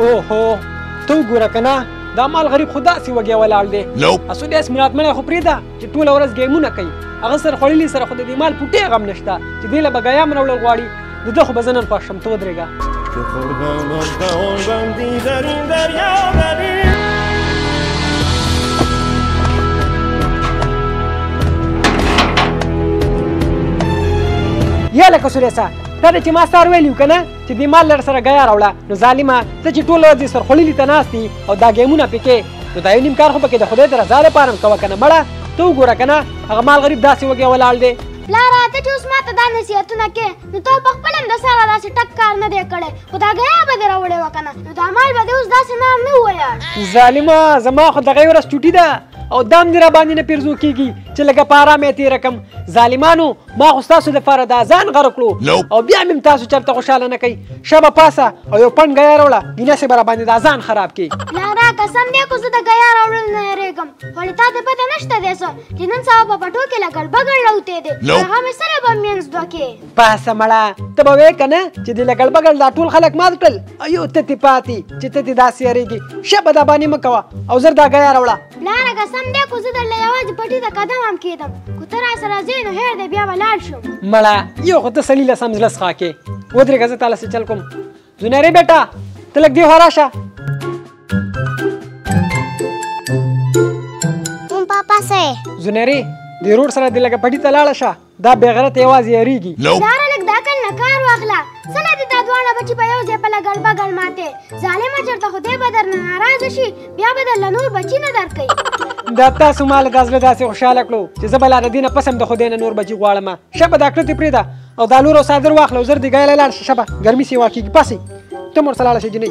اوهو ته وګوره کنه دا مال غریب خو داسې وږی ولاړ دی نو اسو دې اسمنات مړی خو پرېږده چې ټوله ورځ ګیمونه کوي هغه سره خوړلي سره خو د دې مال پټې غم نشته چې دې له به ګیام راوړل غواړي د ده خو به زه نن خوښ شم ته ودرېږه یا لکه سوریسا تا د چې ما سار ویلیو کنه چې دې مال لر سره ګیا راوړه نو ظالمه ته چې ټوله ورځ سرخوړلي ته ناست او دا ګیمونه پکې نو دا یو نیم کار خو پکې د خدای د رضا لپاره هم کوه که نه مړه ته وګوره که نه هغه مال غریب داسې وږی ولاړ دی پلاره ته چې اوس ماته دا نصیحتونه کې نو ته په خپل هم د سارا داسې ټک کار نه دی کړی خو دا ګیا به دې راوړی وه که نه نو دا مال به دې اوس داسې نار نه وویاړ ظالمه زما خو دغه ورځ چوټي ده او دام دې راباندې نه پیرزو کېږي چې لږه په ارام یې تېره کړم ظالمانو ما خو ستاسو لپاره دا ځان غره کړو او بیا مې تاسو چرته خوشاله نه کوي شبه پاسه او یو پن غیا راوړه دینه سه برابر دا ځان خراب کی لارا قسم دې کو زه د غیا راوړل نه ریګم ولې تا ته پته نشته دې سو چې نن سبا په پټو کې لګړ بغړ لوته دې هغه مې سره به مینز دوکې پاسه مړه ته به وې کنه چې دې لګړ بغړ دا ټول خلک مات کړل ایو ته تی پاتې چې ته دې داسې ریګي شبه دا باندې مکوا او زر دا غیا راوړه پلاره قسم دی خو زه درله یوازې پټي ته قدم هم کېدم خو ته راسره ځې نو هېر دی بیا به لاړ شم مړه یو خو ته سړي له سم زړه څخه کې ودرېږه زه تاله سې چل کوم زنیارې بېټا ته لږ دې خوا راشه هم پاپا سه زنیارې د ورور سره دې لږه پټي ته لاړه شه دا بغیرت یوازې یریږي یاره لږ دا کل نه کار واخله څه نه دي دا دواړه بچي په یو ځای په لګړ بګړ ماته ظالمه چېرته خدای به درنه ناراضه شي بیا به درله نور بچي نه درکوي دا تاسو ما لږ زړه داسې خوشحاله کړو چې زه به لا د دې نه پسم د خدای نه نور بچي غواړم ښه به دا کړه دې پرېږده او دا لور او صادر واخله او زر دې ګایله لاړ شي ښه به ګرمي سیوا کېږي پاسې ته مور سره لاړه شي جنۍ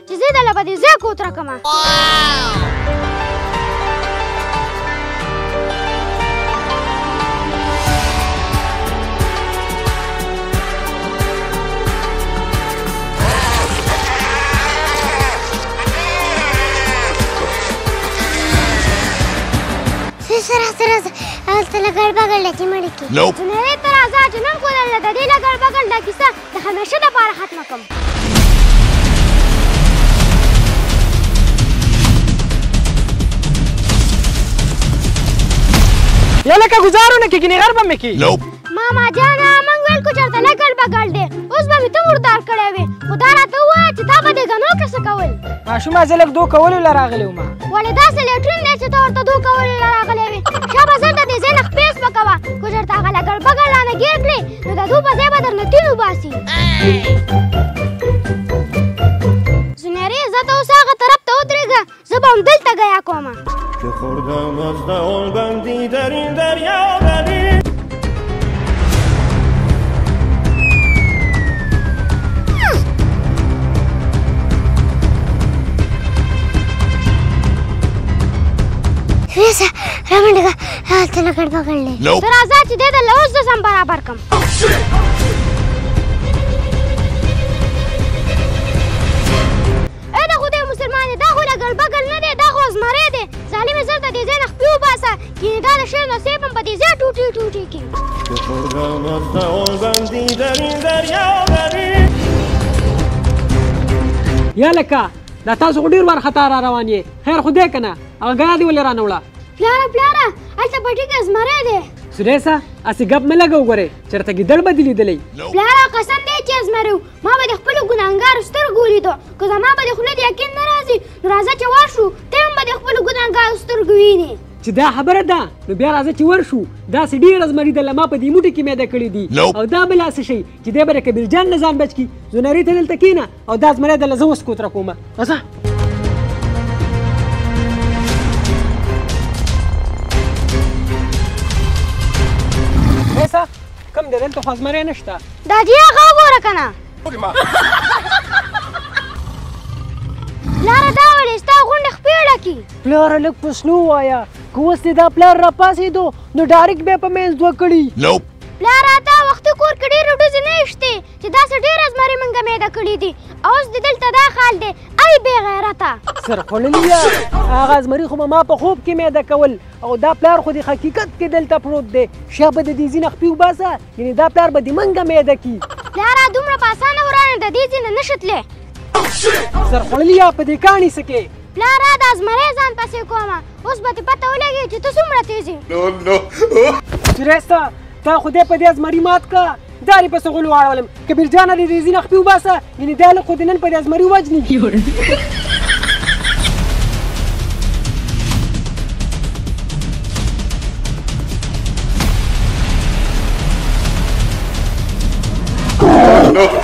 چې زه دله به دې ځای کوتره کړم سره سره هلته لګړ بګړ لکې مړې کې نو نه تر ازا جنم کوله لګړې لګړ بګړ لکې د همیشه لپاره ختمه کړم یا لکه گزارو نه کېږي نغر به مې کېږي ماما جانه موږ ویل کو چېرته لګل به ګل دی اوس به مې ته مردار کړی وې خو دا راته ووایه چې تا به دې ګنو کړه څه کول ماشومه زه لږ دو کولو له راغلی وم ولې داسې لیټرین دی چې ته ورته دو کولو له راغلی وې شابه زر ته دې ځای نه خپې سپکوه کو چېرته هغه لګل بګل رانه ګیر کړې نو د دوی په ځای به درنه تیل وباسي زنیارې زه ته اوس هغه طرف ته ودرېږه زه به همدلته ګیا کوم که خوردم از دهان بندی در این دریا بلی Teresa, Ramon, ها ته لکړ پکړ لې ته راځه چې دې د لوز د سم برابر کم یا لکه دا تاسو ډیر وارخطا را روان یې خیر خو دې کنه هغه ګیا دې ولې رانه وړه پلاره پلاره هلته په ټیکه زمری دی سریسا اسې ګپ مه لګه وګورې چېرته ګیدړ به دې لیدلی پلاره قسم دی چې زمری ما به د خپلو ګناهګارو سترګو ولیدو که زما به د خولې د یقین نه راځي نو راځه چې ورشو ته هم به د خپلو ګناهګارو سترګو وینې چې دا خبره ده نو بیا راځه چې ورشو داسې ډېر زمری د لما په دې موټي کې میده کړي دي او دا بل څه شي چې دی به د کبیر جان نه ځان بچ کړي زنري ته دلته کښېنه او دا زمری د لزه اوس کوتره کومه ځه پیسه کم دی دلته خو زمری نشته دا دی هغه وګوره کنه لاره دا ولې ستا غونډه خپېړه کی پلاره لږ په سلو وایه که اوس دې دا پلار راپاڅېدو نو ډایرکټ به یې په منځ دوه کړي پلاره تا وختي کور کې ډېرې ډوزې نه شتې چې داسې ډېره زمري مونږ مېده کړي دي او اوس دې دلته دا خال دی ای بې غیرته سرخوړلیه هغه زمري خو به ما په خوب کې مېده کول او دا پلار خو د حقیقت کې دلته پروت دی شه به د دې ځینه خپي وباسه یعنې دا پلار به د مونږ مېده کي پلاره دومره په اسانه ورانه د دې ځینه نه شتلې سرخوړلیه په دې کاڼي څه کې پلاره دا زمری ځان پسې کومه اوس به دې پته ولګي چې ته څومره تیز یې نو نو چیرې ستا تا خو دې په دې زمري مات که داري په سغول واړولم کبیر جان لري ریزي نه خپي وباسه یعنی دا لکه د نن په دې زمري وجني Oh,